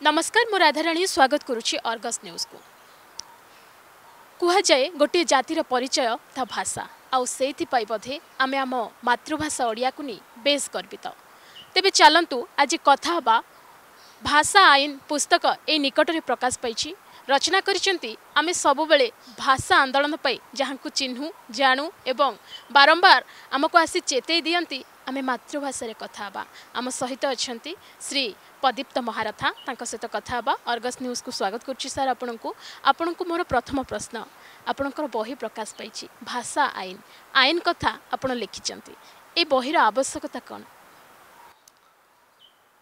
নমস্কার মু রাধারাণী স্বাগত করুছি অর্গস নিউজকু কুহযায়ে গোটিয়ে জাতির পরিচয় তা ভাষা আউ সেইপাই বোধে আমি আম মাতৃভাষা ওড়িয়াকু নিয়ে বেশ গর্বিত তেবে চালন্তু আজ কথা হবা ভাষা আইন পুস্তক এই নিকটরে প্রকাশ পাইছি রচনা করেছেন আমি সবুলে ভাষা আন্দোলন পাই যাহু চিহ্নু জাণু এবং বারম্বার আমাকে আসি চেতাই দিকে আমি মাতৃভাষায় কথা হবা আম সহিত অনেক শ্রী ଶ୍ରୀ ପ୍ରଦୀପ୍ତ ମହାରଥା ତାଙ୍କ ସହିତ କଥା ହେବା ଅର୍ଗସ୍ ନ୍ୟୁଜ୍କୁ ସ୍ୱାଗତ କରୁଛି ସାର୍ ଆପଣଙ୍କୁ ଆପଣଙ୍କୁ ମୋର ପ୍ରଥମ ପ୍ରଶ୍ନ ଆପଣଙ୍କର ବହି ପ୍ରକାଶ ପାଇଛି ଭାଷା ଆଇନ ଆଇନ କଥା ଆପଣ ଲେଖିଛନ୍ତି ଏ ବହିର ଆବଶ୍ୟକତା କ'ଣ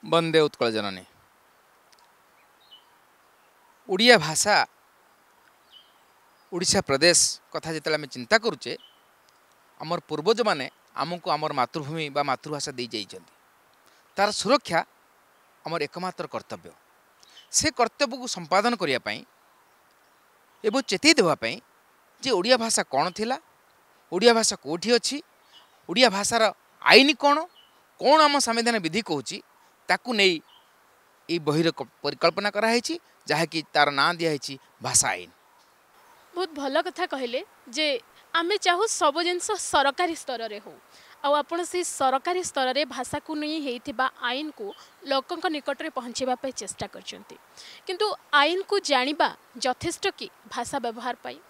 ବନ୍ଦେ ଉତ୍କଳ ଜନନୀ ଓଡ଼ିଆ ଭାଷା ଓଡ଼ିଶା ପ୍ରଦେଶ କଥା ଯେତେବେଳେ ଆମେ ଚିନ୍ତା କରୁଛେ ଆମର ପୂର୍ବଜମାନେ ଆମକୁ ଆମର ମାତୃଭୂମି ବା ମାତୃଭାଷା ଦେଇ ଯାଇଛନ୍ତି ତା'ର ସୁରକ୍ଷା ଆମର ଏକମାତ୍ର କର୍ତ୍ତବ୍ୟ। ସେ କର୍ତ୍ତବ୍ୟକୁ ସମ୍ପାଦନ କରିବା ପାଇଁ ଏବଂ ଚେତେଇ ଦେବା ପାଇଁ ଯେ ଓଡ଼ିଆ ଭାଷା କ'ଣ ଥିଲା ଓଡ଼ିଆ ଭାଷା କେଉଁଠି ଅଛି ଓଡ଼ିଆ ଭାଷାର ଆଇନ କ'ଣ କ'ଣ ଆମ ସାମ୍ବିଧାନ ବିଧି କହୁଛି ତାକୁ ନେଇ ଏଇ ବହିର ପରିକଳ୍ପନା କରାହେଇଛି ଯାହାକି ତାର ନାଁ ଦିଆହେଇଛି ଭାଷା ଆଇନ। ବହୁତ ଭଲ କଥା କହିଲେ ଯେ ଆମେ ଚାହୁଁ ସବୁ ଜିନିଷ ସରକାରୀ ସ୍ତରରେ ହେଉ। आपि सरकारी स्तर में भाषा को नहीं होता आईन को लोकों निकटने पहुँचापी चेस्टा करूँ आईन को जाना यथेष्ट कि भाषा व्यवहार पर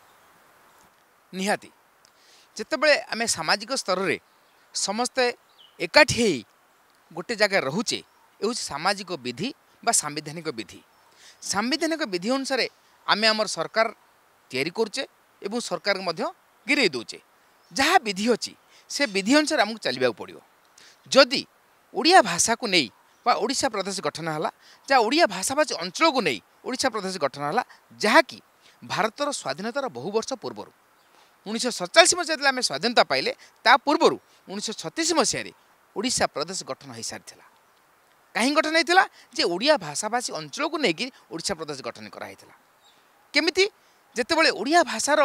निहाती जितेबले आम सामाजिक स्तर में समस्ते एकाठी गोटे जगह रोचे ये सामाजिक विधि सांधानिक विधि सांधानिक विधि अनुसार आम आम सरकार या सरकार गिरे दौचे जहाँ विधि अच्छी ସେ ବିଧି ଅନୁସାରେ ଆମକୁ ଚାଲିବାକୁ ପଡ଼ିବ। ଯଦି ଓଡ଼ିଆ ଭାଷାକୁ ନେଇ ବା ଓଡ଼ିଶା ପ୍ରଦେଶ ଗଠନ ହେଲା ଯାହା ଓଡ଼ିଆ ଭାଷାଭାଷୀ ଅଞ୍ଚଳକୁ ନେଇ ଓଡ଼ିଶା ପ୍ରଦେଶ ଗଠନ ହେଲା ଯାହାକି ଭାରତର ସ୍ୱାଧୀନତାର ବହୁ ବର୍ଷ ପୂର୍ବରୁ। ଉଣେଇଶହ ସତଚାଳିଶ ମସିହା ଯେତେବେଳେ ଆମେ ସ୍ୱାଧୀନତା ପାଇଲେ ତା ପୂର୍ବରୁ ଉଣେଇଶହ ଛତିଶ ମସିହାରେ ଓଡ଼ିଶା ପ୍ରଦେଶ ଗଠନ ହୋଇସାରିଥିଲା। କାହିଁ ଗଠନ ହେଇଥିଲା? ଯେ ଓଡ଼ିଆ ଭାଷାଭାଷୀ ଅଞ୍ଚଳକୁ ନେଇକି ଓଡ଼ିଶା ପ୍ରଦେଶ ଗଠନ କରାହେଇଥିଲା। କେମିତି? ଯେତେବେଳେ ଓଡ଼ିଆ ଭାଷାର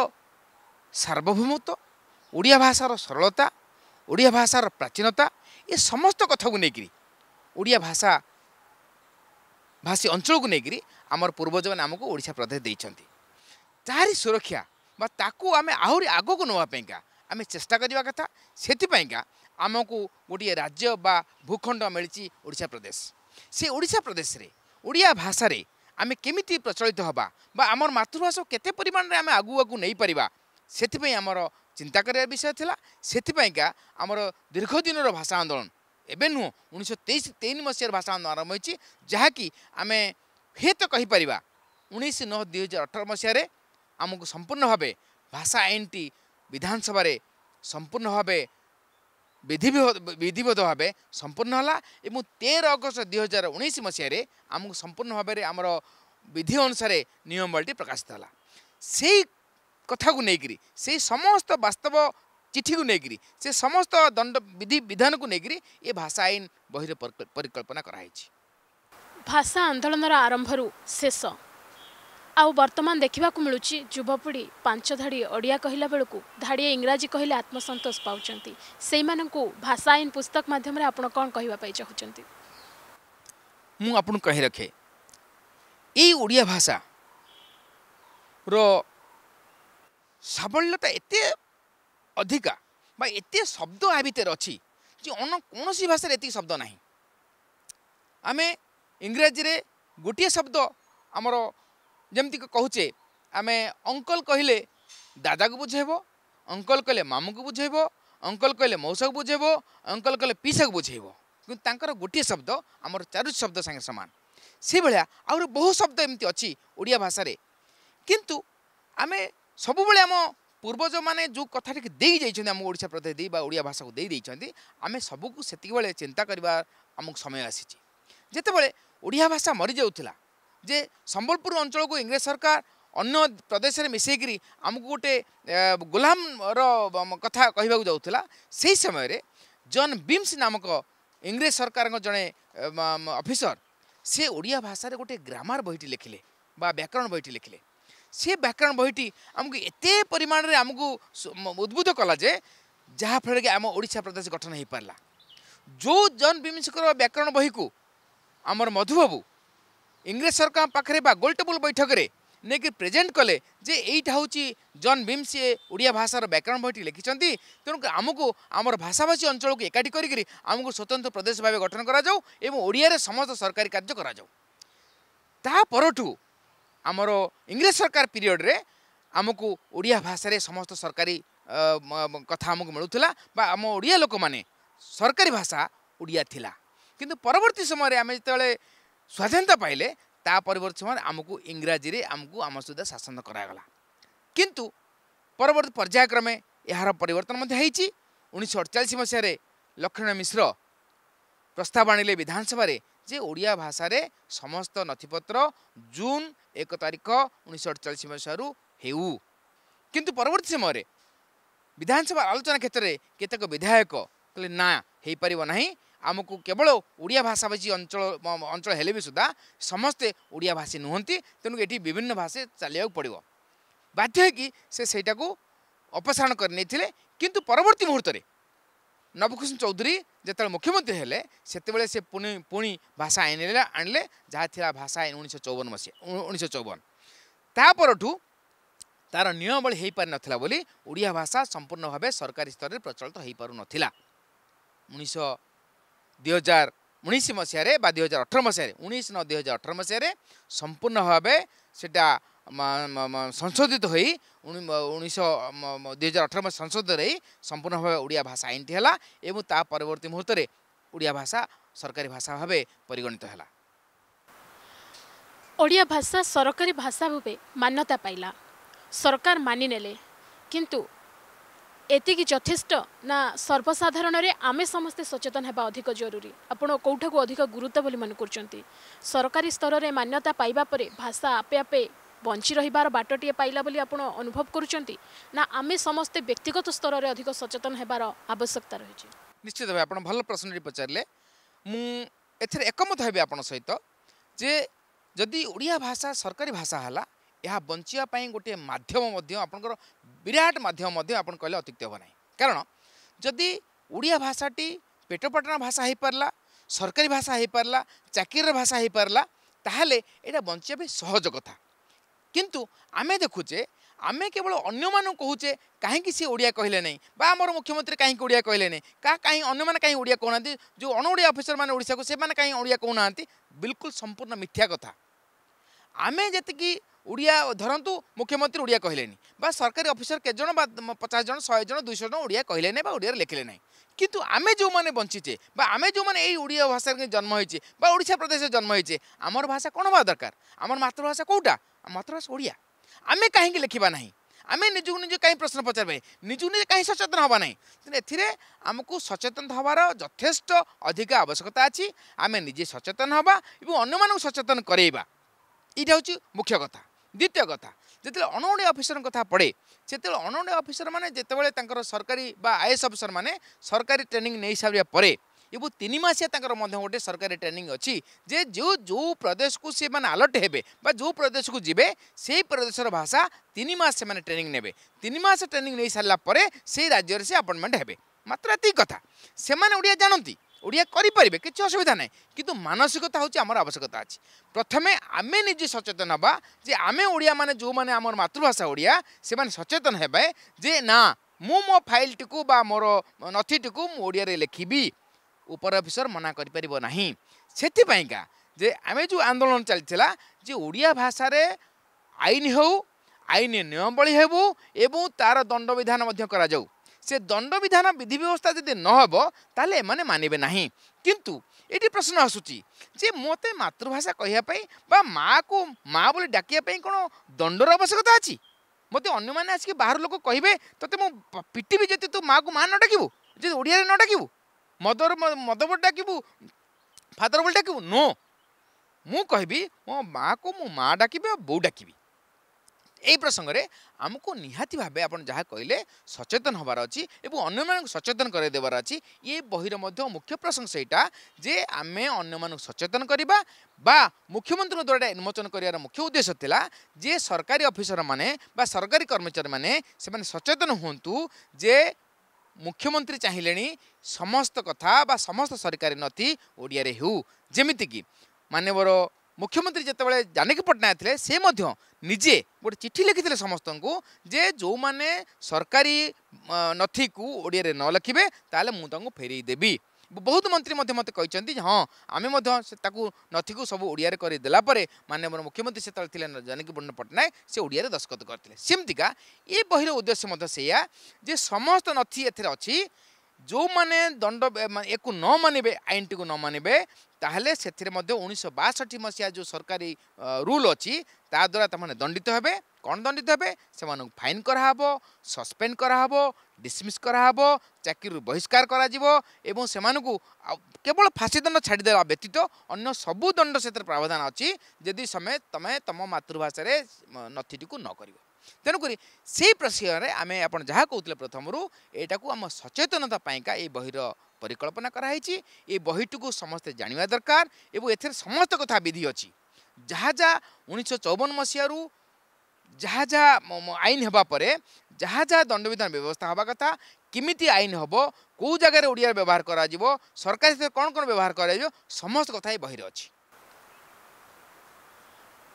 ସାର୍ବଭୌମତ୍ୱ ଓଡ଼ିଆ ଭାଷାର ସରଳତା ଓଡ଼ିଆ ଭାଷାର ପ୍ରାଚୀନତା ଏ ସମସ୍ତ କଥାକୁ ନେଇକରି ଓଡ଼ିଆ ଭାଷା ଭାଷୀ ଅଞ୍ଚଳକୁ ନେଇକରି ଆମର ପୂର୍ବଜମାନେ ଆମକୁ ଓଡ଼ିଶା ପ୍ରଦେଶ ଦେଇଛନ୍ତି। ତାହାରି ସୁରକ୍ଷା ବା ତାକୁ ଆମେ ଆହୁରି ଆଗକୁ ନେବା ପାଇଁକା ଆମେ ଚେଷ୍ଟା କରିବା କଥା ସେଥିପାଇଁକା ଆମକୁ ଗୋଟିଏ ରାଜ୍ୟ ବା ଭୂଖଣ୍ଡ ମିଳିଛି ଓଡ଼ିଶା ପ୍ରଦେଶ। ସେ ଓଡ଼ିଶା ପ୍ରଦେଶରେ ଓଡ଼ିଆ ଭାଷାରେ ଆମେ କେମିତି ପ୍ରଚଳିତ ହେବା ବା ଆମର ମାତୃଭାଷାକୁ କେତେ ପରିମାଣରେ ଆମେ ଆଗକୁ ଆଗକୁ ନେଇପାରିବା ସେଥିପାଇଁ ଆମର ଚିନ୍ତା କରିବା ବିଷୟ ଥିଲା। ସେଥିପାଇଁକା ଆମର ଦୀର୍ଘ ଦିନର ଭାଷା ଆନ୍ଦୋଳନ ଏବେ ନୁହଁ ଉଣେଇଶହ ତେଇଶ ତିନି ମସିହାରେ ଭାଷା ଆନ୍ଦୋଳନ ଆରମ୍ଭ ହୋଇଛି ଯାହାକି ଆମେ ହୁଏତ କହିପାରିବା ଉଣେଇଶ ନଅ ଦୁଇ ହଜାର ଅଠର ମସିହାରେ ଆମକୁ ସମ୍ପୂର୍ଣ୍ଣ ଭାବେ ଭାଷା ଆଇନଟି ବିଧାନସଭାରେ ସମ୍ପୂର୍ଣ୍ଣ ଭାବେ ବିଧି ବିଧିବଦ୍ଧ ଭାବେ ସମ୍ପୂର୍ଣ୍ଣ ହେଲା ଏବଂ ତେର ଅଗଷ୍ଟ ଦୁଇ ହଜାର ଉଣେଇଶ ମସିହାରେ ଆମକୁ ସମ୍ପୂର୍ଣ୍ଣ ଭାବରେ ଆମର ବିଧି ଅନୁସାରେ ନିୟମାବଳୀଟି ପ୍ରକାଶିତ ହେଲା। ସେଇ କଥାକୁ ନେଇକରି ସେଇ ସମସ୍ତ ବାସ୍ତବ ଚିଠିକୁ ନେଇକରି ସେ ସମସ୍ତ ଦଣ୍ଡ ବିଧି ବିଧାନକୁ ନେଇକରି ଏ ଭାଷା ଆଇନ ବହିର ପରିକଳ୍ପନା କରାହେଇଛି। ଭାଷା ଆନ୍ଦୋଳନର ଆରମ୍ଭରୁ ଶେଷ। ଆଉ ବର୍ତ୍ତମାନ ଦେଖିବାକୁ ମିଳୁଛି ଯୁବପିଢ଼ି ପାଞ୍ଚ ଧାଡ଼ି ଓଡ଼ିଆ କହିଲା ବେଳକୁ ଧାଡ଼ିଏ ଇଂରାଜୀ କହିଲେ ଆତ୍ମସନ୍ତୋଷ ପାଉଛନ୍ତି। ସେଇମାନଙ୍କୁ ଭାଷା ଆଇନ ପୁସ୍ତକ ମାଧ୍ୟମରେ ଆପଣ କ'ଣ କହିବା ପାଇଁ ଚାହୁଁଛନ୍ତି? ମୁଁ ଆପଣଙ୍କୁ କହି ରଖେ ଏଇ ଓଡ଼ିଆ ଭାଷାର ସାବଲ୍ୟତା ଏତେ ଅଧିକା ବା ଏତେ ଶବ୍ଦ ଆ ଭିତରେ ଅଛି ଯେ ଅନ୍ୟ କୌଣସି ଭାଷାରେ ଏତିକି ଶବ୍ଦ ନାହିଁ। ଆମେ ଇଂରାଜୀରେ ଗୋଟିଏ ଶବ୍ଦ ଆମର ଯେମିତିକି କହୁଛେ ଆମେ ଅଙ୍କଲ କହିଲେ ଦାଦାକୁ ବୁଝେଇବ ଅଙ୍କଲ କହିଲେ ମାମୁଁକୁ ବୁଝେଇବ ଅଙ୍କଲ କହିଲେ ମଉସାକୁ ବୁଝେଇବ ଅଙ୍କଲ କହିଲେ ପିସାକୁ ବୁଝେଇବ। କିନ୍ତୁ ତାଙ୍କର ଗୋଟିଏ ଶବ୍ଦ ଆମର ଚାରୋଟି ଶବ୍ଦ ସାଙ୍ଗେ ସମାନ। ସେଇଭଳିଆ ଆହୁରି ବହୁ ଶବ୍ଦ ଏମିତି ଅଛି ଓଡ଼ିଆ ଭାଷାରେ। କିନ୍ତୁ ଆମେ ସବୁବେଳେ ଆମ ପୂର୍ବଜମାନେ ଯେଉଁ କଥାଟିକି ଦେଇ ଯାଇଛନ୍ତି ଆମ ଓଡ଼ିଶା ଦେଇ ବା ଓଡ଼ିଆ ଭାଷାକୁ ଦେଇ ଦେଇଛନ୍ତି ଆମେ ସବୁକୁ ସେତିକି ବେଳେ ଚିନ୍ତା କରିବା ଆମକୁ ସମୟ ଆସିଛି। ଯେତେବେଳେ ଓଡ଼ିଆ ଭାଷା ମରିଯାଉଥିଲା ଯେ ସମ୍ବଲପୁର ଅଞ୍ଚଳକୁ ଇଂରେଜ ସରକାର ଅନ୍ୟ ପ୍ରଦେଶରେ ମିଶାଇକିରି ଆମକୁ ଗୋଟେ ଗୋଲାମର କଥା କହିବାକୁ ଯାଉଥିଲା ସେହି ସମୟରେ ଜନ୍ ବିମ୍ସ ନାମକ ଇଂରେଜ ସରକାରଙ୍କ ଜଣେ ଅଫିସର ସେ ଓଡ଼ିଆ ଭାଷାରେ ଗୋଟେ ଗ୍ରାମାର ବହିଟି ଲେଖିଲେ ବା ବ୍ୟାକରଣ ବହିଟି ଲେଖିଲେ। ସେ ବ୍ୟାକରଣ ବହିଟି ଆମକୁ ଏତେ ପରିମାଣରେ ଆମକୁ ଉଦ୍ବୁଦ୍ଧ କଲା ଯେ ଯାହାଫଳରେ କି ଆମ ଓଡ଼ିଶା ପ୍ରଦେଶ ଗଠନ ହୋଇପାରିଲା ଯେଉଁ ଜନ୍ ବିମ୍ସଙ୍କର ବ୍ୟାକରଣ ବହିକୁ ଆମର ମଧୁବାବୁ ଇଂରେଜ ସରକାରଙ୍କ ପାଖରେ ବା ଗୋଲ ଟେବୁଲ ବୈଠକରେ ନେଇକି ପ୍ରେଜେଣ୍ଟ କଲେ ଯେ ଏଇଟା ହେଉଛି ଜନ୍ ଭୀମ ସିଏ ଓଡ଼ିଆ ଭାଷାର ବ୍ୟାକରଣ ବହିଟି ଲେଖିଛନ୍ତି ତେଣୁ ଆମକୁ ଆମର ଭାଷାଭାଷୀ ଅଞ୍ଚଳକୁ ଏକାଠି କରିକିରି ଆମକୁ ସ୍ୱତନ୍ତ୍ର ପ୍ରଦେଶ ଭାବେ ଗଠନ କରାଯାଉ ଏବଂ ଓଡ଼ିଆରେ ସମସ୍ତ ସରକାରୀ କାର୍ଯ୍ୟ କରାଯାଉ ତା ପରଠୁ ଆମର ଇଂରେଜ ସରକାର ପିରିୟଡ଼ରେ ଆମକୁ ଓଡ଼ିଆ ଭାଷାରେ ସମସ୍ତ ସରକାରୀ କଥା ଆମକୁ ମିଳୁଥିଲା ବା ଆମ ଓଡ଼ିଆ ଲୋକମାନେ ସରକାରୀ ଭାଷା ଓଡ଼ିଆ ଥିଲା। କିନ୍ତୁ ପରବର୍ତ୍ତୀ ସମୟରେ ଆମେ ଯେତେବେଳେ ସ୍ୱାଧୀନତା ପାଇଲେ ତା ପରବର୍ତ୍ତୀ ସମୟରେ ଆମକୁ ଇଂରାଜୀରେ ଆମକୁ ଆମ ସହିତ ଶାସନ କରାଗଲା। କିନ୍ତୁ ପରବର୍ତ୍ତୀ ପର୍ଯ୍ୟାୟକ୍ରମେ ଏହାର ପରିବର୍ତ୍ତନ ମଧ୍ୟ ହେଇଛି। ଉଣେଇଶହ ଅଡ଼ଚାଳିଶ ମସିହାରେ ଲକ୍ଷ୍ମଣ ମିଶ୍ର ପ୍ରସ୍ତାବ ଆଣିଲେ ବିଧାନସଭାରେ। ଯେ ଓଡ଼ିଆ ଭାଷାରେ ସମସ୍ତ ନଥିପତ୍ର ଜୁନ୍ ଏକ ତାରିଖ ଉଣେଇଶହ ଅଡ଼ଚାଳିଶ ମସିହାରୁ ହେଉ। କିନ୍ତୁ ପରବର୍ତ୍ତୀ ସମୟରେ ବିଧାନସଭା ଆଲୋଚନା କ୍ଷେତ୍ରରେ କେତେକ ବିଧାୟକ କହିଲେ ନା ହେଇପାରିବ ନାହିଁ। ଆମକୁ କେବଳ ଓଡ଼ିଆ ଭାଷାଭାଷୀ ଅଞ୍ଚଳ ଅଞ୍ଚଳ ହେଲେ ବି ସୁଦ୍ଧା ସମସ୍ତେ ଓଡ଼ିଆ ଭାଷୀ ନୁହନ୍ତି ତେଣୁ ଏଠି ବିଭିନ୍ନ ଭାଷା ଚାଲିବାକୁ ପଡ଼ିବ। ବାଧ୍ୟ ହୋଇକି ସେ ସେଇଟାକୁ ଅପସାରଣ କରି ନେଇଥିଲେ କିନ୍ତୁ ପରବର୍ତ୍ତୀ ମୁହୂର୍ତ୍ତରେ ନବକୃଷ୍ଣ ଚୌଧୁରୀ ଯେତେବେଳେ ମୁଖ୍ୟମନ୍ତ୍ରୀ ହେଲେ ସେତେବେଳେ ସେ ପୁଣି ପୁଣି ଭାଷା ଆଇନ ଆଣିଲେ ଆଣିଲେ ଯାହା ଥିଲା ଭାଷା ଆଇନ ଉଣେଇଶହ ଚଉବନ ମସିହା ଉଣ- ଉଣେଇଶହ ଚଉବନ ତା ପରଠୁ ତାର ନିୟମାବଳୀ ହେଇପାରିନଥିଲା ବୋଲି ଓଡ଼ିଆ ଭାଷା ସମ୍ପୂର୍ଣ୍ଣ ଭାବେ ସରକାରୀ ସ୍ତରରେ ପ୍ରଚଳିତ ହେଇପାରୁନଥିଲା ଉଣେଇଶହ ଦୁଇ ହଜାର ଉଣେଇଶ ମସିହାରେ ବା ଦୁଇ ହଜାର ଅଠର ମସିହାରେ ଉଣେଇଶ ନଅ ଦୁଇ ହଜାର ଅଠର ମସିହାରେ ସମ୍ପୂର୍ଣ୍ଣ ଭାବେ ସେଟା ମ- ମ- ମ- ସଂଶୋଧିତ ହୋଇ ଉଣେଇଶହ ଦୁଇ ହଜାର ଅଠର ମସିହା ସଂଶୋଧିତ ହୋଇ ସମ୍ପୂର୍ଣ୍ଣ ଭାବେ ଓଡ଼ିଆ ଭାଷା ଆଇନଟି ହେଲା ଏବଂ ତା ପରବର୍ତ୍ତୀ ମୁହୂର୍ତ୍ତରେ ଓଡ଼ିଆ ଭାଷା ସରକାରୀ ଭାଷା ଭାବେ ପରିଗଣିତ ହେଲା। ଓଡ଼ିଆ ଭାଷା ସରକାରୀ ଭାଷା ଭାବେ ମାନ୍ୟତା ପାଇଲା। ସରକାର ମାନିନେଲେ। କିନ୍ତୁ ଏତିକି ଯଥେଷ୍ଟ ନା ସର୍ବସାଧାରଣରେ ଆମେ ସମସ୍ତେ ସଚେତନ ହେବା ଅଧିକ ଜରୁରୀ? ଆପଣ କେଉଁଠାକୁ ଅଧିକ ଗୁରୁତ୍ୱ ବୋଲି ମନେ କରୁଛନ୍ତି? ସରକାରୀ ସ୍ତରରେ ମାନ୍ୟତା ପାଇବା ପରେ ଭାଷା ଆପେ ଆପେ ବଞ୍ଚି ରହିବାର ବାଟଟିଏ ପାଇଲା ବୋଲି ଆପଣ ଅନୁଭବ କରୁଛନ୍ତି? ନା ଆମେ ସମସ୍ତେ ବ୍ୟକ୍ତିଗତ ସ୍ତରରେ ଅଧିକ ସଚେତନ ହେବାର ଆବଶ୍ୟକତା ରହିଛି? ନିଶ୍ଚିତ ଭାବେ ଆପଣ ଭଲ ପ୍ରଶ୍ନଟି ପଚାରିଲେ। ମୁଁ ଏଥିରେ ଏକମତ ହେବି ଆପଣଙ୍କ ସହିତ ଯେ ଯଦି ଓଡ଼ିଆ ଭାଷା ସରକାରୀ ଭାଷା ହେଲା ଏହା ବଞ୍ଚିବା ପାଇଁ ଗୋଟିଏ ମାଧ୍ୟମ ମଧ୍ୟ ଆପଣଙ୍କର ବିରାଟ ମାଧ୍ୟମ ମଧ୍ୟ ଆପଣ କହିଲେ ଅତ୍ୟୁକ୍ତି ହେବ ନାହିଁ। କାରଣ ଯଦି ଓଡ଼ିଆ ଭାଷାଟି ପେଟପାଟଣା ଭାଷା ହେଇପାରିଲା ସରକାରୀ ଭାଷା ହେଇପାରିଲା ଚାକିରିର ଭାଷା ହେଇପାରିଲା ତାହେଲେ ଏଇଟା ବଞ୍ଚିବା ପାଇଁ ସହଜ କଥା। କିନ୍ତୁ ଆମେ ଦେଖୁଛେ ଆମେ କେବଳ ଅନ୍ୟମାନଙ୍କୁ କହୁଛେ କାହିଁକି ସେ ଓଡ଼ିଆ କହିଲେ ନାହିଁ? ବା ଆମର ମୁଖ୍ୟମନ୍ତ୍ରୀ କାହିଁକି ଓଡ଼ିଆ କହିଲେ ନାହିଁ? କାହା କାହିଁ ଅନ୍ୟମାନେ କାହିଁ ଓଡ଼ିଆ କହୁନାହାନ୍ତି? ଯେଉଁ ଅଣ ଓଡ଼ିଆ ଅଫିସରମାନେ ଓଡ଼ିଶାକୁ ସେମାନେ କାହିଁ ଓଡ଼ିଆ କହୁନାହାନ୍ତି? ବିଲକୁଲ ସମ୍ପୂର୍ଣ୍ଣ ମିଥ୍ୟା କଥା। ଆମେ ଯେତିକି ଓଡ଼ିଆ ଧରନ୍ତୁ ମୁଖ୍ୟମନ୍ତ୍ରୀ ଓଡ଼ିଆ କହିଲେନି। ବା ସରକାରୀ ଅଫିସର କେତେ ଜଣ ବା ପଚାଶ ଜଣ ଶହେ ଜଣ ଦୁଇଶହ ଜଣ ଓଡ଼ିଆ କହିଲେ ନାହିଁ ବା ଓଡ଼ିଆରେ ଲେଖିଲେ ନାହିଁ। କିନ୍ତୁ ଆମେ ଯେଉଁମାନେ ବଞ୍ଚିଛେ ବା ଆମେ ଯେଉଁମାନେ ଏଇ ଓଡ଼ିଆ ଭାଷାରେ ଜନ୍ମ ହେଇଛେ ବା ଓଡ଼ିଶା ପ୍ରଦେଶରେ ଜନ୍ମ ହେଇଛେ ଆମର ଭାଷା କ'ଣ ହେବା ଦରକାର? ଆମର ମାତୃଭାଷା କେଉଁଟା? ଆମ ମାତୃଭାଷା ଓଡ଼ିଆ ଆମେ କାହିଁକି ଲେଖିବା ନାହିଁ ଆମେ ନିଜକୁ ନିଜେ କାହିଁ ପ୍ରଶ୍ନ ପଚାରିବା ନିଜକୁ ନିଜେ କାହିଁ ସଚେତନ ହେବା ନାହିଁ ତେଣୁ ଏଥିରେ ଆମକୁ ସଚେତନ ହେବାର ଯଥେଷ୍ଟ ଅଧିକ ଆବଶ୍ୟକତା ଅଛି ଆମେ ନିଜେ ସଚେତନ ହେବା ଏବଂ ଅନ୍ୟମାନଙ୍କୁ ସଚେତନ କରେଇବା ଏଇଟା ହେଉଛି ମୁଖ୍ୟ କଥା ଦ୍ୱିତୀୟ କଥା ଯେତେବେଳେ ଅଣଓଡ଼ିଆ ଅଫିସରଙ୍କ କଥା ପଡ଼େ ସେତେବେଳେ ଅଣଓଡ଼ିଆ ଅଫିସରମାନେ ଯେତେବେଳେ ତାଙ୍କର ସରକାରୀ ବା ଆଇଏଏସ୍ ଅଫିସରମାନେ ସରକାରୀ ଟ୍ରେନିଂ ନେଇସାରିବା ପରେ ଏବଂ ତିନି ମାସିଆ ତାଙ୍କର ମଧ୍ୟ ଗୋଟେ ସରକାରୀ ଟ୍ରେନିଂ ଅଛି ଯେ ଯେଉଁ ଯେଉଁ ପ୍ରଦେଶକୁ ସେମାନେ ଆଲର୍ଟ ହେବେ ବା ଯେଉଁ ପ୍ରଦେଶକୁ ଯିବେ ସେଇ ପ୍ରଦେଶର ଭାଷା ତିନି ମାସ ସେମାନେ ଟ୍ରେନିଂ ନେବେ ତିନି ମାସ ଟ୍ରେନିଂ ନେଇସାରିଲା ପରେ ସେଇ ରାଜ୍ୟରେ ସେ ଆପଏଣ୍ଟମେଣ୍ଟ ହେବେ ମାତ୍ର ଏତିକି କଥା ସେମାନେ ଓଡ଼ିଆ ଜାଣନ୍ତି ଓଡ଼ିଆ କରିପାରିବେ କିଛି ଅସୁବିଧା ନାହିଁ କିନ୍ତୁ ମାନସିକତା ହେଉଛି ଆମର ଆବଶ୍ୟକତା ଅଛି ପ୍ରଥମେ ଆମେ ନିଜେ ସଚେତନ ହେବା ଯେ ଆମେ ଓଡ଼ିଆମାନେ ଯେଉଁମାନେ ଆମର ମାତୃଭାଷା ଓଡ଼ିଆ ସେମାନେ ସଚେତନ ହେବେ ଯେ ନା ମୁଁ ମୋ ଫାଇଲ୍ଟିକୁ ବା ମୋର ନଥିଟିକୁ ମୁଁ ଓଡ଼ିଆରେ ଲେଖିବି ଉପର ଅଫିସର ମନା କରିପାରିବ ନାହିଁ ସେଥିପାଇଁକା ଯେ ଆମେ ଯେଉଁ ଆନ୍ଦୋଳନ ଚାଲିଥିଲା ଯେ ଓଡ଼ିଆ ଭାଷାରେ ଆଇନ ହେଉ ଆଇନ ନିୟମାବଳୀ ହେବୁ ଏବଂ ତା'ର ଦଣ୍ଡବିଧାନ ମଧ୍ୟ କରାଯାଉ। ସେ ଦଣ୍ଡବିଧାନ ବିଧି ବ୍ୟବସ୍ଥା ଯଦି ନ ହେବ ତାହେଲେ ଏମାନେ ମାନିବେ ନାହିଁ। କିନ୍ତୁ ଏଠି ପ୍ରଶ୍ନ ଆସୁଛି ଯେ ମୋତେ ମାତୃଭାଷା କହିବା ପାଇଁ ବା ମାଆକୁ ମା ବୋଲି ଡାକିବା ପାଇଁ କ'ଣ ଦଣ୍ଡର ଆବଶ୍ୟକତା ଅଛି? ମୋତେ ଅନ୍ୟମାନେ ଆସିକି ବାହାର ଲୋକ କହିବେ ତୋତେ ମୁଁ ପ- ପିଟିବି ଯଦି ତୁ ମାଆକୁ ମା ନ ଡାକିବୁ ଯଦି ଓଡ଼ିଆରେ ନ ଡାକିବୁ। ମଦର ମଦ ବୋଲି ଡାକିବୁ ଫାଦର ବୋଲି ଡାକିବୁ? ନୋ ମୁଁ କହିବି ମୋ ମାଆକୁ ମୁଁ ମାଆ ଡାକିବି ଆଉ ବୋଉ ଡାକିବି। ଏହି ପ୍ରସଙ୍ଗରେ ଆମକୁ ନିହାତି ଭାବେ ଆପଣ ଯାହା କହିଲେ ସଚେତନ ହେବାର ଅଛି ଏବଂ ଅନ୍ୟମାନଙ୍କୁ ସଚେତନ କରାଇ ଦେବାର ଅଛି। ଏ ବହିର ମଧ୍ୟ ମୁଖ୍ୟ ପ୍ରସଙ୍ଗ ସେଇଟା ଯେ ଆମେ ଅନ୍ୟମାନଙ୍କୁ ସଚେତନ କରିବା ବା ମୁଖ୍ୟମନ୍ତ୍ରୀଙ୍କ ଦ୍ୱାରା ଉନ୍ମୋଚନ କରିବାର ମୁଖ୍ୟ ଉଦ୍ଦେଶ୍ୟ ଥିଲା ଯେ ସରକାରୀ ଅଫିସରମାନେ ବା ସରକାରୀ କର୍ମଚାରୀମାନେ ସେମାନେ ସଚେତନ ହୁଅନ୍ତୁ ଯେ ମୁଖ୍ୟମନ୍ତ୍ରୀ ଚାହିଁଲେଣି ସମସ୍ତ କଥା ବା ସମସ୍ତ ସରକାରୀ ନଥି ଓଡ଼ିଆରେ ହେଉ ଯେମିତିକି ମାନ୍ୟବର ମୁଖ୍ୟମନ୍ତ୍ରୀ ଯେତେବେଳେ ଜାନକୀ ପଟ୍ଟନାୟକ ଥିଲେ ସେ ମଧ୍ୟ ନିଜେ ଗୋଟେ ଚିଠି ଲେଖିଥିଲେ ସମସ୍ତଙ୍କୁ ଯେ ଯେଉଁମାନେ ସରକାରୀ ଅ, ନଥିକୁ ଓଡ଼ିଆରେ ନ ଲେଖିବେ ତାହେଲେ ମୁଁ ତାଙ୍କୁ ଫେରେଇ ଦେବି ବହୁତ ମନ୍ତ୍ରୀ ମଧ୍ୟ ମୋତେ କହିଛନ୍ତି ଯେ ହଁ ଆମେ ମଧ୍ୟ ସେ ତାକୁ ନଥିକୁ ସବୁ ଓଡ଼ିଆରେ କରିଦେଲା ପରେ ମାନ୍ୟବର ମୁଖ୍ୟମନ୍ତ୍ରୀ ସେତେବେଳେ ଥିଲେ ଜାନକୀ ବଣ୍ଡ ପଟ୍ଟନାୟକ ସେ ଓଡ଼ିଆରେ ଦସ୍ତଖତ କରିଥିଲେ ସେମିତିକା ଏ ବହିର ଉଦ୍ଦେଶ୍ୟ ମଧ୍ୟ ସେଇଆ ଯେ ସମସ୍ତ ନଥି ଏଥିରେ ଅଛି ଯେଉଁମାନେ ଦଣ୍ଡ ବେ- ମା- ୟାକୁ ନ ମାନିବେ ଆଇନଟିକୁ ନ ମାନିବେ ତାହେଲେ ସେଥିରେ ମଧ୍ୟ ଉଣେଇଶହ ବାଷଠି ମସିହା ଯେଉଁ ସରକାରୀ ରୁଲ୍ ଅଛି ତା ଦ୍ୱାରା ସେମାନେ ଦଣ୍ଡିତ ହେବେ। କ'ଣ ଦଣ୍ଡିତ ହେବେ? ସେମାନଙ୍କୁ ଫାଇନ୍ କରାହେବ ସସ୍ପେଣ୍ଡ କରାହେବ ଡିସମିସ୍ କରାହେବ ଚାକିରିରୁ ବହିଷ୍କାର କରାଯିବ ଏବଂ ସେମାନଙ୍କୁ ଆଉ କେବଳ ଫାଶୀ ଦଣ୍ଡ ଛାଡ଼ିଦେବା ବ୍ୟତୀତ ଅନ୍ୟ ସବୁ ଦଣ୍ଡ ସେଥିରେ ପ୍ରାବଧାନ ଅଛି ଯଦି ସମେ ତମେ ତମ ମାତୃଭାଷାରେ ମ, ନଥିଟିକୁ ନ କରିବ। ତେଣୁକରି ସେଇ ପ୍ରସଙ୍ଗରେ ଆମେ ଆପଣ ଯାହା କହୁଥିଲେ ପ୍ରଥମରୁ ଏଇଟାକୁ ଆମ ସଚେତନତା ପାଇଁକା ଏଇ ବହିର ପରିକଳ୍ପନା କରାହେଇଛି। ଏ ବହିଟିକୁ ସମସ୍ତେ ଜାଣିବା ଦରକାର ଏବଂ ଏଥିରେ ସମସ୍ତ କଥା ବିଧି ଅଛି। ଯାହା ଯାହା ଉଣେଇଶହ ଚଉବନ ମସିହାରୁ ଯାହା ଯାହା ଆଇନ ହେବା ପରେ ଯାହା ଯାହା ଦଣ୍ଡବିଧାନ ବ୍ୟବସ୍ଥା ହେବା କଥା କେମିତି ଆଇନ ହେବ କେଉଁ ଜାଗାରେ ଓଡ଼ିଆରେ ବ୍ୟବହାର କରାଯିବ ସରକାର ସେଥିରେ କ'ଣ କ'ଣ ବ୍ୟବହାର କରାଯିବ ସମସ୍ତ କଥା ଏ ବହିରେ ଅଛି।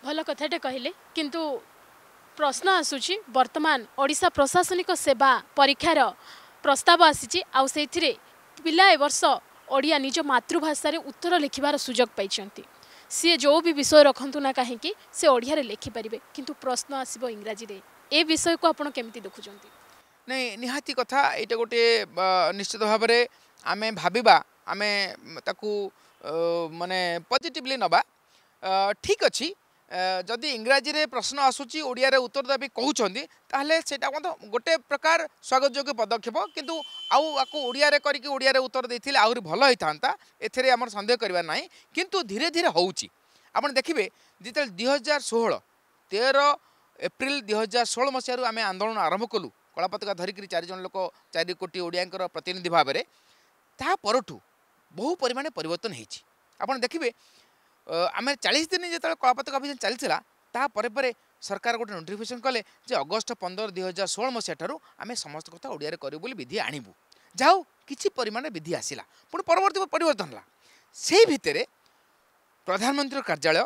ଭଲ କଥାଟେ କହିଲେ କିନ୍ତୁ ପ୍ରଶ୍ନ ଆସୁଛି ବର୍ତ୍ତମାନ ଓଡ଼ିଶା ପ୍ରଶାସନିକ ସେବା ପରୀକ୍ଷାର ପ୍ରସ୍ତାବ ଆସିଛି ଆଉ ସେଇଥିରେ ପିଲା ଏ ବର୍ଷ ଓଡ଼ିଆ ନିଜ ମାତୃଭାଷାରେ ଉତ୍ତର ଲେଖିବାର ସୁଯୋଗ ପାଇଛନ୍ତି। ସିଏ ଯେଉଁ ବି ବିଷୟ ରଖନ୍ତୁ ନା କାହିଁକି ସେ ଓଡ଼ିଆରେ ଲେଖିପାରିବେ କିନ୍ତୁ ପ୍ରଶ୍ନ ଆସିବ ଇଂରାଜୀରେ। ଏ ବିଷୟକୁ ଆପଣ କେମିତି ଦେଖୁଛନ୍ତି? ନାଇଁ ନିହାତି କଥା ଏଇଟା ଗୋଟେ ବା, ନିଶ୍ଚିତ ଭାବରେ ଆମେ ଭାବିବା ଆମେ ତାକୁ ମାନେ ପଜିଟିଭଲି ନେବା। ଠିକ୍ ଅଛି ଯଦି ଇଂରାଜୀରେ ପ୍ରଶ୍ନ ଆସୁଛି ଓଡ଼ିଆରେ ଉତ୍ତର ଦେବି କହୁଛନ୍ତି ତାହେଲେ ସେଇଟା ମଧ୍ୟ ଗୋଟେ ପ୍ରକାର ସ୍ୱାଗତଯୋଗ୍ୟ ପଦକ୍ଷେପ କିନ୍ତୁ ଆଉ ଆକୁ ଓଡ଼ିଆରେ କରିକି ଓଡ଼ିଆରେ ଉତ୍ତର ଦେଇଥିଲେ ଆହୁରି ଭଲ ହେଇଥାନ୍ତା ଏଥିରେ ଆମର ସନ୍ଦେହ କରିବା ନାହିଁ କିନ୍ତୁ ଧୀରେ ଧୀରେ ହେଉଛି ଆପଣ ଦେଖିବେ ଯେତେବେଳେ ଦୁଇ ହଜାର ଷୋହଳ ତେର ଏପ୍ରିଲ ଦୁଇ ହଜାର ଷୋହଳ ମସିହାରୁ ଆମେ ଆନ୍ଦୋଳନ ଆରମ୍ଭ କଲୁ କଳା ପତାକା ଧରିକିରି ଚାରିଜଣ ଲୋକ ଚାରି କୋଟି ଓଡ଼ିଆଙ୍କର ପ୍ରତିନିଧି ଭାବରେ ତାହା ପରଠୁ ବହୁ ପରିମାଣରେ ପରିବର୍ତ୍ତନ ହେଇଛି। ଆପଣ ଦେଖିବେ ଅ, ଆମେ ଚାଳିଶ ଦିନ ଯେତେବେଳେ କଳା ପତାକା ଅଭିଯାନ ଚାଲିଥିଲା ତା ପରେ ସରକାର ଗୋଟେ ନୋଟିଫିକେସନ୍ କଲେ ଯେ ଅଗଷ୍ଟ ପନ୍ଦର ଦୁଇ ହଜାର ଷୋହଳ ମସିହା ଠାରୁ ଆମେ ସମସ୍ତ କଥା ଓଡ଼ିଆରେ କରିବୁ ବୋଲି ବିଧି ଆଣିବୁ। ଯାହା ହଉ କିଛି ପରିମାଣରେ ବିଧି ଆସିଲା। ପୁଣି ପରବର୍ତ୍ତୀ ପରିବର୍ତ୍ତନ ହେଲା। ସେଇ ଭିତରେ ପ୍ରଧାନମନ୍ତ୍ରୀର କାର୍ଯ୍ୟାଳୟ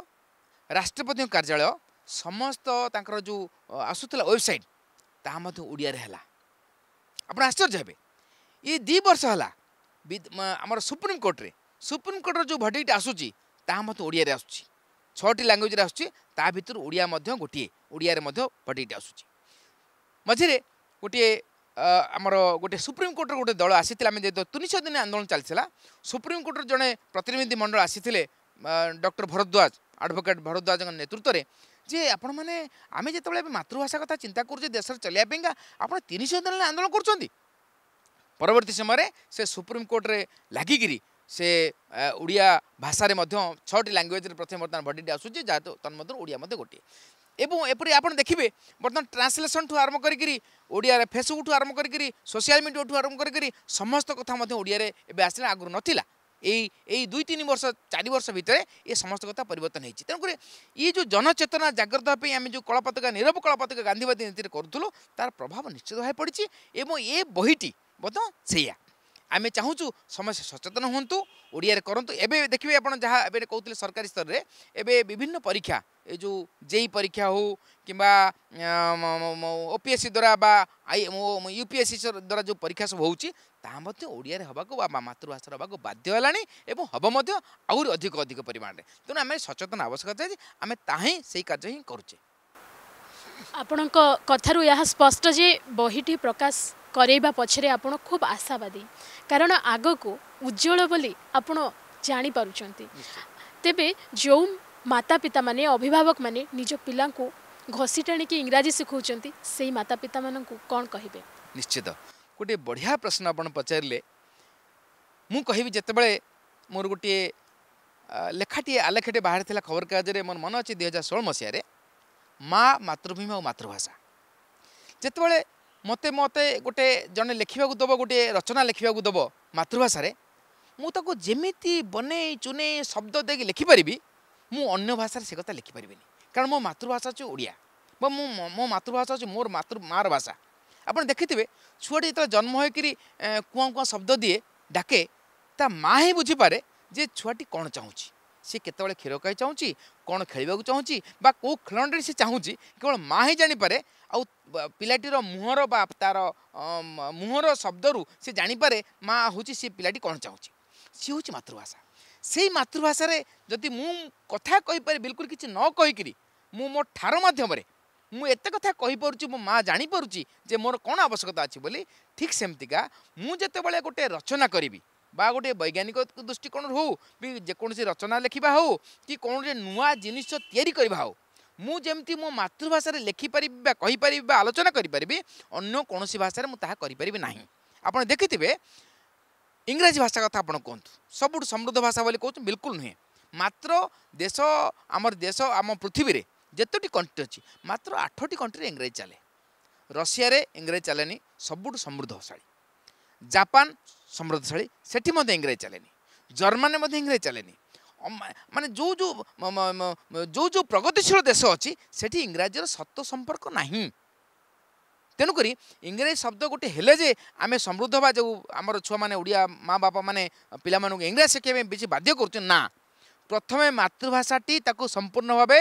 ରାଷ୍ଟ୍ରପତିଙ୍କ କାର୍ଯ୍ୟାଳୟ ସମସ୍ତ ତାଙ୍କର ଯେଉଁ ଆସୁଥିଲା ୱେବସାଇଟ୍ ତାହା ମଧ୍ୟ ଓଡ଼ିଆରେ ହେଲା। ଆପଣ ଆଶ୍ଚର୍ଯ୍ୟ ହେବେ। ଏ ଦୁଇ ବର୍ଷ ହେଲା ଆମର ସୁପ୍ରିମକୋର୍ଟରେ ସୁପ୍ରିମକୋର୍ଟର ଯେଉଁ ଭର୍ଡିକ୍ଟ ଆସୁଛି ତାହା ମଧ୍ୟ ଓଡ଼ିଆରେ ଆସୁଛି। ଛଅଟି ଲାଙ୍ଗୁଏଜରେ ଆସୁଛି ତା ଭିତରୁ ଓଡ଼ିଆ ମଧ୍ୟ ଗୋଟିଏ ଓଡ଼ିଆରେ ମଧ୍ୟ ଭର୍ଡିକ୍ଟ ଆସୁଛି। ମଝିରେ ଗୋଟିଏ ଅ, ଆମର ଗୋଟେ ସୁପ୍ରିମକୋର୍ଟର ଗୋଟେ ଦଳ ଆସିଥିଲା ଆମେ ଯେହେତୁ ତିନିଶହ ଦିନ ଆନ୍ଦୋଳନ ଚାଲିଥିଲା ସୁପ୍ରିମକୋର୍ଟର ଜଣେ ପ୍ରତିନିଧି ମଣ୍ଡଳ ଆସିଥିଲେ ଡକ୍ଟର ଭରଦ୍ୱାଜ ଆଡ଼ଭୋକେଟ୍ ଭରଦ୍ୱାଜଙ୍କ ନେତୃତ୍ୱରେ ଯେ ଆପଣମାନେ ଆମେ ଯେତେବେଳେ ଏବେ ମାତୃଭାଷା କଥା ଚିନ୍ତା କରୁଛେ ଦେଶରେ ଚଳିବା ପାଇଁକା ଆପଣ ତିନିଶହ ଦିନ ହେଲା ଆନ୍ଦୋଳନ କରୁଛନ୍ତି। ପରବର୍ତ୍ତୀ ସମୟରେ ସେ ସୁପ୍ରିମକୋର୍ଟରେ ଲାଗିକିରି সে ওড়িয়া ভাষার মধ্যে ছটি ল্যাঙ্গুয়েজের প্রথমে বর্তমানে বডিটি আসুছে যা তন্মধ্যে ওড়িয়া মধ্যে গোটিয়ে এবং এপরি আপনার দেখবে বর্তমানে ট্রান্সলেসন ঠু আরম্ভ করি ওড়িয়ার ফেসবুক ঠু আরম্ভ করি সোশিয়াল মিডিয়া ঠু আরম্ভ করি সমস্ত কথা মধ্যে ওড়িয়ার এবে আসলে আগুন নথিলা এই এই দুই তিন বর্ষ চারি বর্ষ ভিতরে এ সমস্ত কথা পরিবর্তন হয়েছে তেমনি ই যে জনচেতনা জাগ্রত হওয়া আমি যে কলাপতাকা নীরব কলাপতাকা গান্ধীবাদী নীতিতে করুলু তার প্রভাব নিশ্চিত ভাবে পড়ছে এবং এ বইটি বোধ সেইয়া ସେଇଆ ଆମେ ଚାହୁଁଛୁ ସମସ୍ତେ ସଚେତନ ହୁଅନ୍ତୁ ଓଡ଼ିଆରେ କରନ୍ତୁ ଏବେ ଦେଖିବେ ଆପଣ ଯାହା ଏବେ କହୁଥିଲେ ସରକାରୀ ସ୍ତରରେ ଏବେ ବିଭିନ୍ନ ପରୀକ୍ଷା ଏ ଯେଉଁ ଜେଇ ପରୀକ୍ଷା ହେଉ କିମ୍ବା ଓ ପି ଏସ୍ ସି ଦ୍ୱାରା ବା I U P S C ଦ୍ୱାରା ଯେଉଁ ପରୀକ୍ଷା ସବୁ ହେଉଛି ତାହା ମଧ୍ୟ ଓଡ଼ିଆରେ ହେବାକୁ ବା ମାତୃଭାଷାରେ ହେବାକୁ ବାଧ୍ୟ ହେଲାଣି ଏବଂ ହେବ ମଧ୍ୟ ଆହୁରି ଅଧିକ ଅଧିକ ପରିମାଣରେ। ତେଣୁ ଆମେ ସଚେତନ ଆବଶ୍ୟକତା ଅଛି ଆମେ ତାହା ହିଁ ସେଇ କାର୍ଯ୍ୟ ହିଁ କରୁଛେ। ଆପଣଙ୍କ କଥାରୁ ଏହା ସ୍ପଷ୍ଟ ଯେ ବହିଟି ପ୍ରକାଶ କରେଇବା ପଛରେ ଆପଣ ଖୁବ୍ ଆଶାବାଦୀ। କାରଣ ଆଗକୁ ଉଜ୍ଜଳ ବୋଲି ଆପଣ ଜାଣିପାରୁଛନ୍ତି। ତେବେ ଯେଉଁ ମାତା ପିତାମାନେ ଅଭିଭାବକମାନେ ନିଜ ପିଲାଙ୍କୁ ଘଷି ଟାଣିକି ଇଂରାଜୀ ଶିଖାଉଛନ୍ତି ସେଇ ମାତା ପିତାମାନଙ୍କୁ କ'ଣ କହିବେ? ନିଶ୍ଚିତ। ଗୋଟିଏ ବଢ଼ିଆ ପ୍ରଶ୍ନ ଆପଣ ପଚାରିଲେ ମୁଁ କହିବି ଯେତେବେଳେ ମୋର ଗୋଟିଏ ଲେଖାଟିଏ ଆଲେଖାଟିଏ ବାହାରିଥିଲା ଖବରକାଗଜରେ ମୋର ମନେ ଅଛି ଦୁଇ ହଜାର ଷୋହଳ ମସିହାରେ ମା ମାତୃଭୂମି ଆଉ ମାତୃଭାଷା। ଯେତେବେଳେ ମୋତେ ମୋତେ ଗୋଟେ ଜଣେ ଲେଖିବାକୁ ଦେବ ଗୋଟିଏ ରଚନା ଲେଖିବାକୁ ଦେବ ମାତୃଭାଷାରେ ମୁଁ ତାକୁ ଯେମିତି ବନେଇ ଚୁନେଇ ଶବ୍ଦ ଦେଇକି ଲେଖିପାରିବି ମୁଁ ଅନ୍ୟ ଭାଷାରେ ସେ କଥା ଲେଖିପାରିବିନି। କାରଣ ମୋ ମାତୃଭାଷା ହେଉଛି ଓଡ଼ିଆ ବା ମୁଁ ମୋ ମାତୃଭାଷା ହେଉଛି ମୋର ମାତୃ ମାର ଭାଷା। ଆପଣ ଦେଖିଥିବେ ଛୁଆଟି ଯେତେବେଳେ ଜନ୍ମ ହୋଇକିରି କୁଆଁ କୁଆଁ ଶବ୍ଦ ଦିଏ ଡାକେ ତା ମା ହିଁ ବୁଝିପାରେ ଯେ ଛୁଆଟି କ'ଣ ଚାହୁଁଛି। ସେ କେତେବେଳେ କ୍ଷୀର ଖାଇ ଚାହୁଁଛି କ'ଣ ଖେଳିବାକୁ ଚାହୁଁଛି ବା କେଉଁ ଖେଳଣାରେ ସେ ଚାହୁଁଛି କେବଳ ମା' ହିଁ ଜାଣିପାରେ ଆଉ ପିଲାଟିର ମୁହଁର ବା ତାର ମୁହଁର ଶବ୍ଦରୁ ସେ ଜାଣିପାରେ ମା' ହେଉଛି ସେ ପିଲାଟି କ'ଣ ଚାହୁଁଛି। ସିଏ ହେଉଛି ମାତୃଭାଷା। ସେଇ ମାତୃଭାଷାରେ ଯଦି ମୁଁ କଥା କହିପାରେ ବିଲକୁଲ କିଛି ନ କହିକିରି ମୁଁ ମୋ ଠାର ମାଧ୍ୟମରେ ମୁଁ ଏତେ କଥା କହିପାରୁଛି ମୋ ମା' ଜାଣିପାରୁଛି ଯେ ମୋର କ'ଣ ଆବଶ୍ୟକତା ଅଛି ବୋଲି ଠିକ୍ ସେମିତିକା ମୁଁ ଯେତେବେଳେ ଗୋଟେ ରଚନା କରିବି ବା ଗୋଟେ ବୈଜ୍ଞାନିକ ଦୃଷ୍ଟିକୋଣରୁ ହଉ ବି ଯେକୌଣସି ରଚନା ଲେଖିବା ହଉ କି କୌଣସି ନୂଆ ଜିନିଷ ତିଆରି କରିବା ହଉ ମୁଁ ଯେମିତି ମୋ ମାତୃଭାଷାରେ ଲେଖିପାରିବି ବା କହିପାରିବି ବା ଆଲୋଚନା କରିପାରିବି ଅନ୍ୟ କୌଣସି ଭାଷାରେ ମୁଁ ତାହା କରିପାରିବି ନାହିଁ। ଆପଣ ଦେଖିଥିବେ ଇଂରାଜୀ ଭାଷା କଥା ଆପଣ କୁହନ୍ତୁ ସବୁଠୁ ସମୃଦ୍ଧ ଭାଷା ବୋଲି କହୁଛୁ ବିଲକୁଲ ନୁହେଁ। ମାତ୍ର ଦେଶ ଆମର ଦେଶ ଆମ ପୃଥିବୀରେ ଯେତୋଟି କଣ୍ଟ୍ରି ଅଛି ମାତ୍ର ଆଠଟି କଣ୍ଟ୍ରିରେ ଇଂରାଜୀ ଚାଲେ। ରଷିଆରେ ଇଂରାଜୀ ଚାଲେନି ସବୁଠୁ ସମୃଦ୍ଧଶାଳୀ। ଜାପାନ ସମୃଦ୍ଧଶାଳୀ ସେଠି ମଧ୍ୟ ଇଂରାଜୀ ଚାଲେନି। ଜର୍ମାନୀରେ ମଧ୍ୟ ଇଂରାଜୀ ଚାଲେନି। ଅମା- ମାନେ ଯେଉଁ ଯେଉଁ ମ- ମ- ମ- ଯେଉଁ ଯେଉଁ ପ୍ରଗତିଶୀଳ ଦେଶ ଅଛି ସେଠି ଇଂରାଜୀର ସତ ସମ୍ପର୍କ ନାହିଁ। ତେଣୁକରି ଇଂରାଜୀ ଶବ୍ଦ ଗୋଟେ ହେଲେ ଯେ ଆମେ ସମୃଦ୍ଧ ବା ଯେଉଁ ଆମର ଛୁଆମାନେ ଓଡ଼ିଆ ମା ବାପାମାନେ ପିଲାମାନଙ୍କୁ ଇଂରାଜୀ ଶିଖିବା ପାଇଁ ବେଶୀ ବାଧ୍ୟ କରୁଛନ୍ତି ନା। ପ୍ରଥମେ ମାତୃଭାଷାଟି ତାକୁ ସମ୍ପୂର୍ଣ୍ଣ ଭାବେ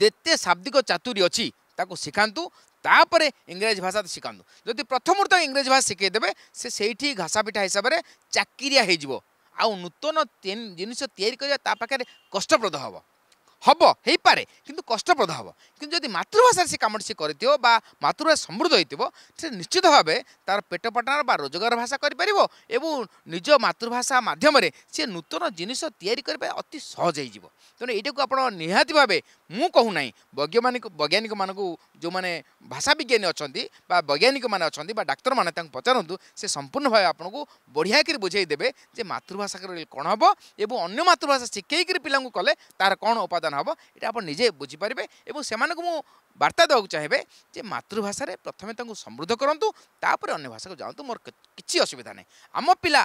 ଯେତେ ଶାବ୍ଦିକ ଚାତୁରୀ ଅଛି ତାକୁ ଶିଖାନ୍ତୁ ତାପରେ ଇଂରାଜୀ ଭାଷା ଶିଖାନ୍ତୁ। ଯଦି ପ୍ରଥମରୁ ତାକୁ ଇଂରାଜୀ ଭାଷା ଶିଖେଇଦେବେ ସେ ସେଇଠି ଘାସା ପିଠା ହିସାବରେ ଚାକିରିଆ ହେଇଯିବ। ଆଉ ନୂତନ ତିନ- ଜିନିଷ ତିଆରି କରିବା ତା ପାଖରେ କଷ୍ଟପ୍ରଦ ହେବ। ହେବ ହେଇପାରେ କିନ୍ତୁ କଷ୍ଟପ୍ରଦ ହେବ। କିନ୍ତୁ ଯଦି ମାତୃଭାଷାରେ ସେ କାମଟି ସେ କରିଥିବ ବା ମାତୃଭାଷା ସମୃଦ୍ଧ ହୋଇଥିବ ସେ ନିଶ୍ଚିତ ଭାବେ ତାର ପେଟ ପାଟଣାର ବା ରୋଜଗାର ଭାଷା କରିପାରିବ ଏବଂ ନିଜ ମାତୃଭାଷା ମାଧ୍ୟମରେ ସେ ନୂତନ ଜିନିଷ ତିଆରି କରିବା ଅତି ସହଜ ହେଇଯିବ। ତେଣୁ ଏଇଟାକୁ ଆପଣ ନିହାତି ଭାବେ ମୁଁ କହୁନାହିଁ ବୈଜ୍ଞାନିକ ବୈଜ୍ଞାନିକମାନଙ୍କୁ ଯେଉଁମାନେ ଭାଷା ବିଜ୍ଞାନୀ ଅଛନ୍ତି ବା ବୈଜ୍ଞାନିକମାନେ ଅଛନ୍ତି ବା ଡାକ୍ତରମାନେ ତାଙ୍କୁ ପଚାରନ୍ତୁ ସେ ସମ୍ପୂର୍ଣ୍ଣ ଭାବେ ଆପଣଙ୍କୁ ବଢ଼ିଆ କରି ବୁଝାଇ ଦେବେ ଯେ ମାତୃଭାଷା କ'ଣ ହେବ ଏବଂ ଅନ୍ୟ ମାତୃଭାଷା ଶିଖେଇକିରି ପିଲାଙ୍କୁ କଲେ ତାର କ'ଣ ଉପାଦାନ ହେବ? ଏଇଟା ଆପଣ ନିଜେ ବୁଝିପାରିବେ ଏବଂ ସେମାନଙ୍କୁ ମୁଁ ବାର୍ତ୍ତା ଦେବାକୁ ଚାହିଁବେ ଯେ ମାତୃଭାଷାରେ ପ୍ରଥମେ ତାଙ୍କୁ ସମୃଦ୍ଧ କରନ୍ତୁ ତାପରେ ଅନ୍ୟ ଭାଷାକୁ ଯାଆନ୍ତୁ। ମୋର କିଛି ଅସୁବିଧା ନାହିଁ। ଆମ ପିଲା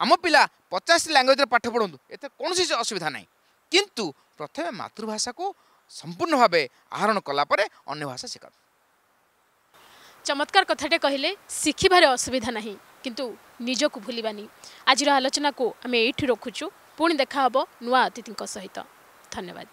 ଆମ ପିଲା ପଚାଶଟି ଲାଙ୍ଗୁଏଜରେ ପାଠ ପଢ଼ନ୍ତୁ ଏଥିରେ କୌଣସି ଅସୁବିଧା ନାହିଁ। କିନ୍ତୁ ପ୍ରଥମେ ମାତୃଭାଷାକୁ ସମ୍ପୂର୍ଣ୍ଣ ଭାବେ ଆହରଣ କଲା ପରେ ଅନ୍ୟ ଭାଷା ଶିଖାନ୍ତୁ। ଚମତ୍କାର କଥାଟେ କହିଲେ ଶିଖିବାରେ ଅସୁବିଧା ନାହିଁ କିନ୍ତୁ ନିଜକୁ ଭୁଲିବାନି। ଆଜିର ଆଲୋଚନାକୁ ଆମେ ଏଇଠି ରଖୁଛୁ। ପୁଣି ଦେଖା ହେବ ନୂଆ ଅତିଥିଙ୍କ ସହିତ। ଧନ୍ୟବାଦ।